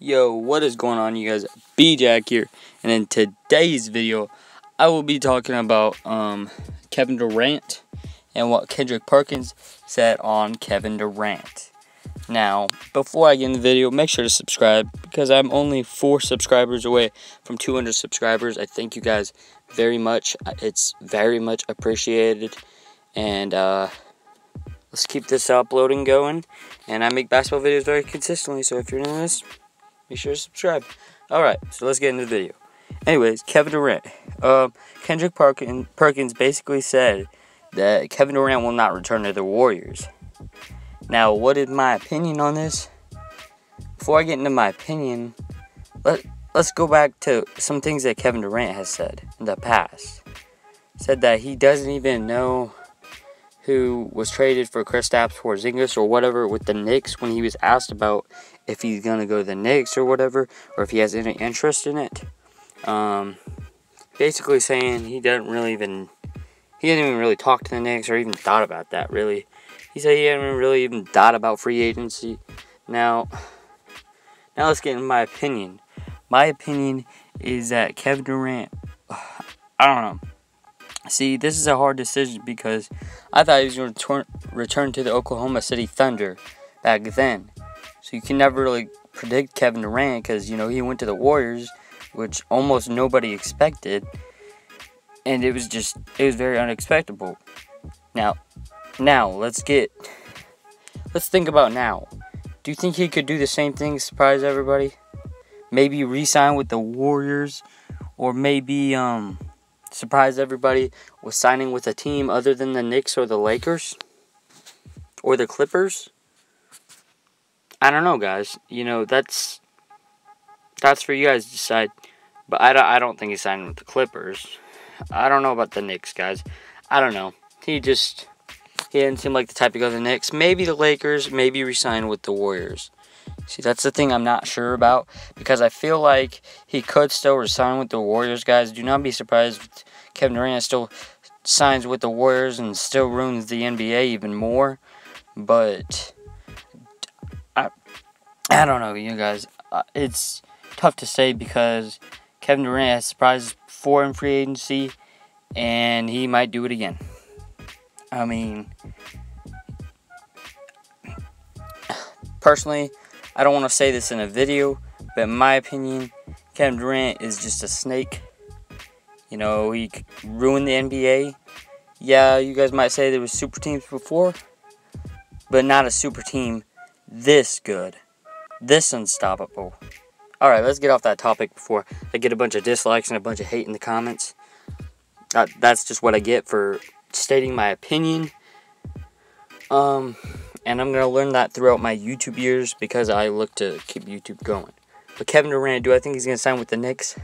Yo, what is going on, you guys? B Jack here, and in today's video, I will be talking about um, Kevin Durant and what Kendrick Perkins said on Kevin Durant. Now, before I get in the video, make sure to subscribe because I'm only four subscribers away from 200 subscribers. I thank you guys very much. It's very much appreciated, and uh, let's keep this uploading going. And I make basketball videos very consistently, so if you're into this, make sure to subscribe. Alright, so let's get into the video. Anyways, Kevin Durant. Uh, Kendrick Perkins basically said that Kevin Durant will not return to the Warriors. Now, what is my opinion on this? Before I get into my opinion, let, let's go back to some things that Kevin Durant has said in the past. Said that he doesn't even know who was traded for Kristaps Porzingis or whatever with the Knicks when he was asked about if he's going to go to the Knicks or whatever, or if he has any interest in it. Um, basically saying he doesn't really even, he didn't even really talk to the Knicks or even thought about that, really. He said he hadn't really even thought about free agency. Now, now let's get in my opinion. My opinion is that Kevin Durant, I don't know. See, this is a hard decision because I thought he was going to return, return to the Oklahoma City Thunder back then. So you can never really predict Kevin Durant because, you know, he went to the Warriors, which almost nobody expected. And it was just, it was very unexpected. Now, now, let's get, let's think about now. Do you think he could do the same thing, surprise everybody? Maybe re-sign with the Warriors, or maybe, um, surprise everybody with signing with a team other than the Knicks or the Lakers? Or the Clippers? I don't know, guys. You know, that's that's for you guys to decide. But I don't, I don't think he's signing with the Clippers. I don't know about the Knicks, guys. I don't know. He just he didn't seem like the type to go to the Knicks. Maybe the Lakers. Maybe resign with the Warriors. See, that's the thing I'm not sure about because I feel like he could still resign with the Warriors, guys. Do not be surprised if Kevin Durant still signs with the Warriors and still ruins the NBA even more. But I don't know, you guys. Uh, it's tough to say because Kevin Durant has surprised four in free agency, and he might do it again. I mean, personally, I don't want to say this in a video, but in my opinion, Kevin Durant is just a snake. You know, he ruined the NBA. Yeah, you guys might say there was super teams before, but not a super team this good this unstoppable. Alright, let's get off that topic before I get a bunch of dislikes and a bunch of hate in the comments. That, that's just what I get for stating my opinion. Um, and I'm going to learn that throughout my YouTube years because I look to keep YouTube going. But Kevin Durant, do I think he's going to sign with the Knicks?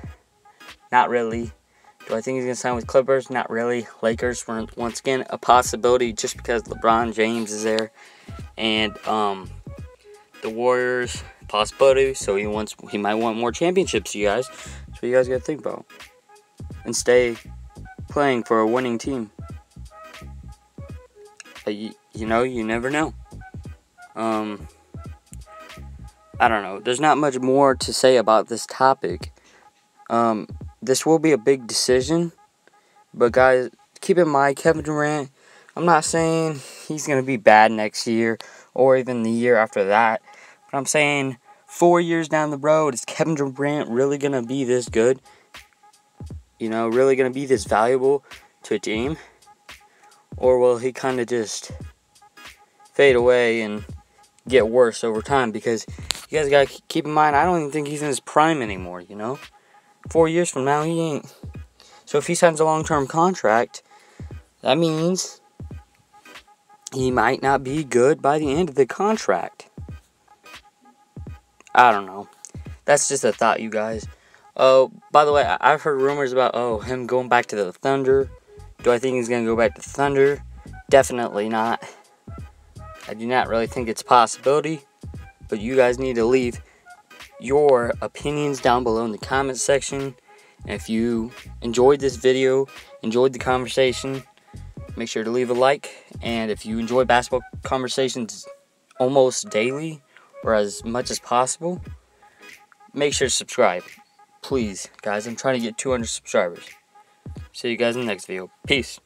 Not really. Do I think he's to sign with Clippers? Not really. Lakers, once again, a possibility just because LeBron James is there. And, um, the Warriors possibility. So he wants he might want more championships, you guys. So you guys gotta think about. And stay playing for a winning team. But you, you know, you never know. Um I don't know. There's not much more to say about this topic. Um this will be a big decision. But guys, keep in mind Kevin Durant, I'm not saying he's going to be bad next year or even the year after that. But I'm saying four years down the road, is Kevin Durant really going to be this good? You know, really going to be this valuable to a team? Or will he kind of just fade away and get worse over time? Because you guys got to keep in mind, I don't even think he's in his prime anymore, you know? Four years from now, he ain't. So if he signs a long term contract, that means he might not be good by the end of the contract. I don't know. That's just a thought, you guys. Oh, by the way, I've heard rumors about oh him going back to the Thunder. Do I think he's gonna go back to Thunder? Definitely not. I do not really think it's a possibility. But you guys need to leave your opinions down below in the comment section. And if you enjoyed this video, enjoyed the conversation, make sure to leave a like. And if you enjoy basketball conversations almost daily, or as much as possible, make sure to subscribe. Please, guys, I'm trying to get 200 subscribers. See you guys in the next video. Peace.